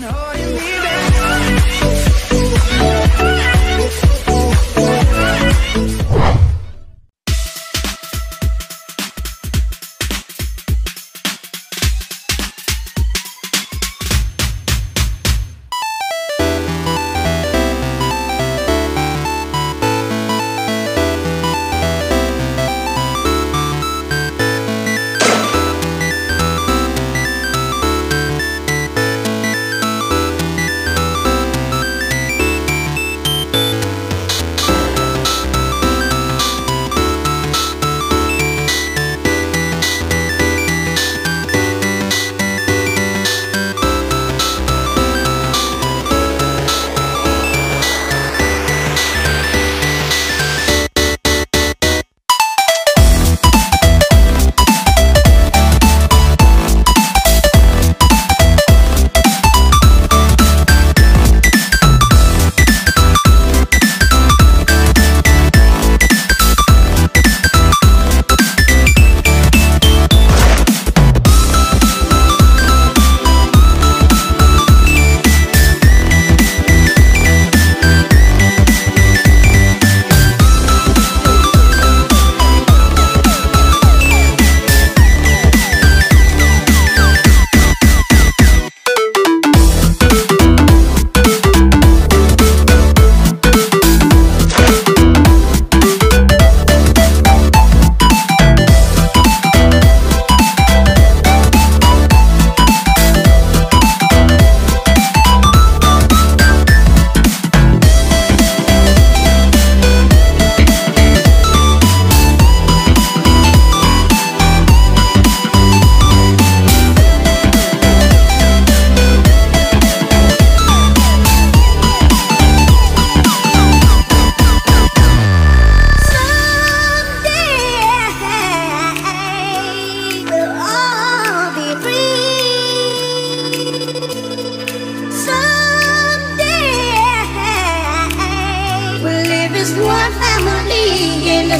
going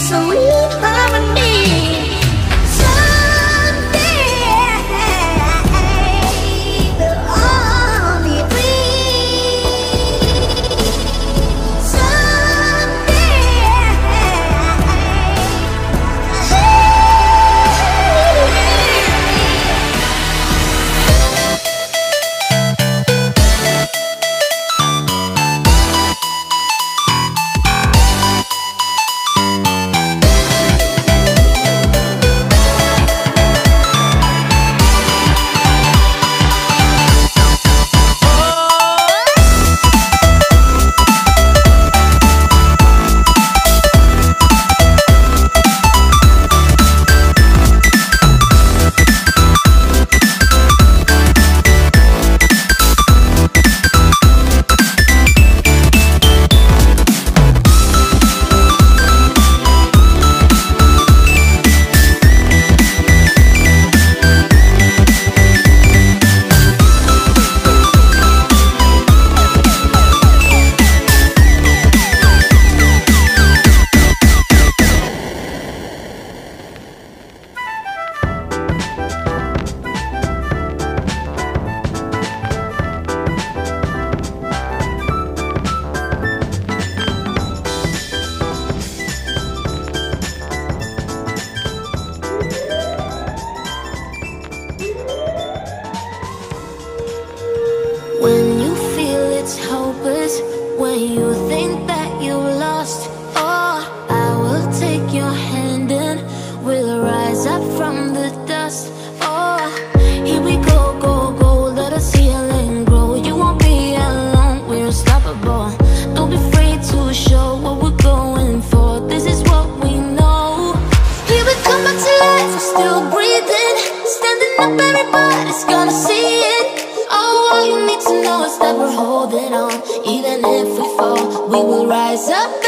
so we. you think that you lost all, I will take your hand and we'll rise up from the dust. Oh, here we go, go, go, let grow. You won't be alone, we're unstoppable. Don't be afraid to show what we're going for. This is what we know. Here we come back to life, still breathing, standing up, everybody's gonna see it. Oh, all you need to know is that we're. rise up.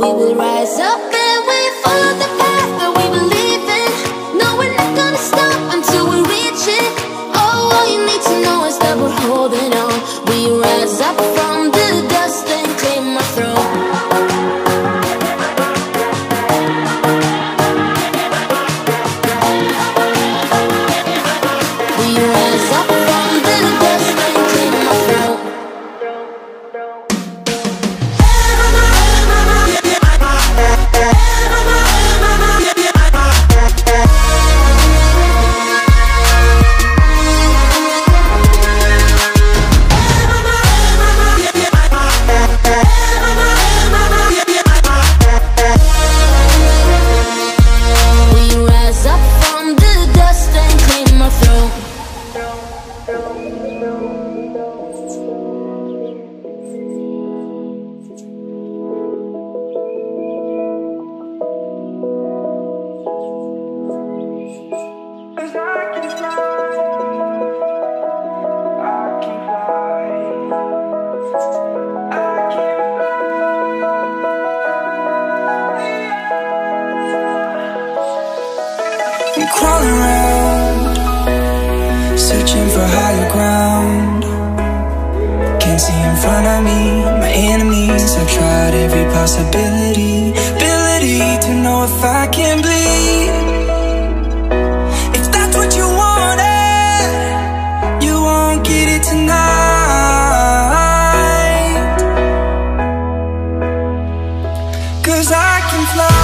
we will rise up pelo meu front of me, my enemies. I've tried every possibility, ability to know if I can bleed. If that's what you wanted, you won't get it tonight. Cause I can fly.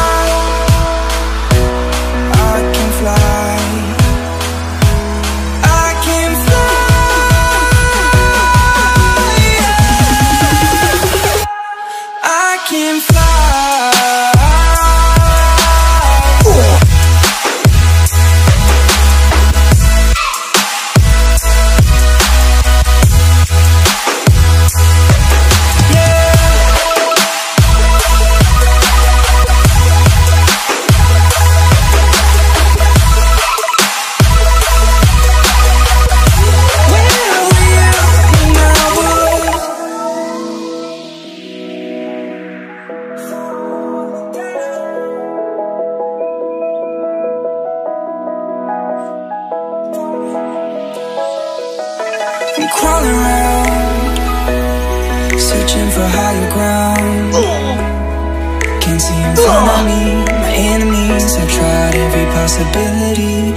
Searching for higher ground. Can't see in front of me, my enemies. I've tried every possibility,